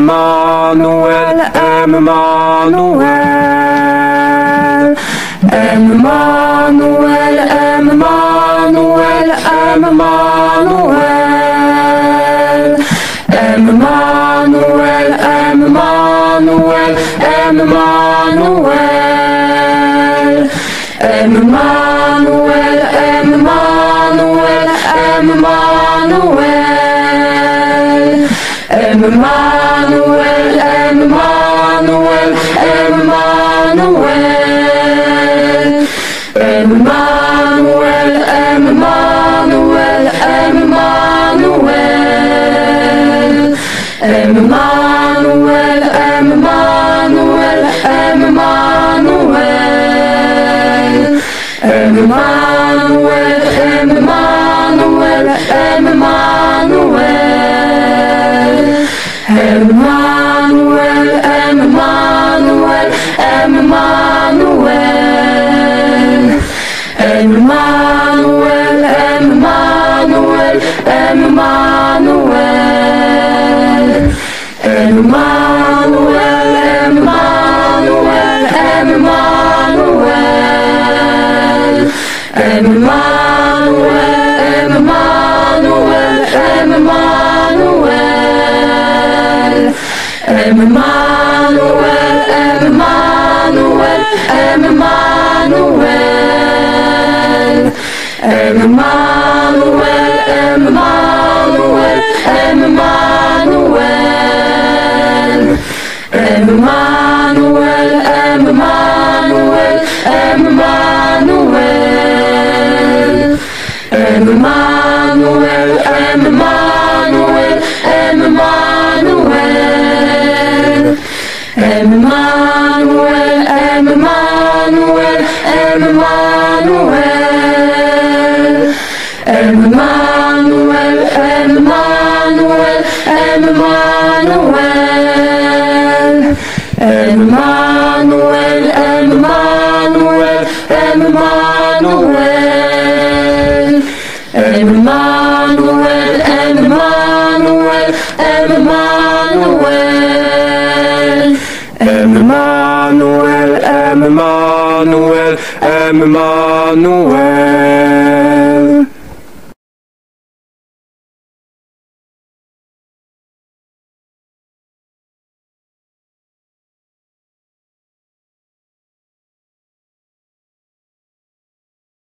Emmanuel, Emmanuel. Emmanuel, Emmanuel, Emmanuel. Emmanuel, Emmanuel, Emmanuel. Emmanuel, Emmanuel, Emmanuel. Emmanuel, Emmanuel, Emmanuel. Emmanuel, Emmanuel, Emmanuel. Emmanuel, Emmanuel, Emmanuel. Emmanuel, Emmanuel, Emmanuel. Emmanuel, Emmanuel, Emmanuel. Emmanuel, Emmanuel, Emmanuel. Emmanuel, Emmanuel, Emmanuel. Emmanuel, Emmanuel, Emmanuel. Emmanuel, Emmanuel, Emmanuel. Emmanuel, Emmanuel, Emmanuel. Emmanuel, Emmanuel, Emmanuel. Emmanuel, Emmanuel, Emmanuel.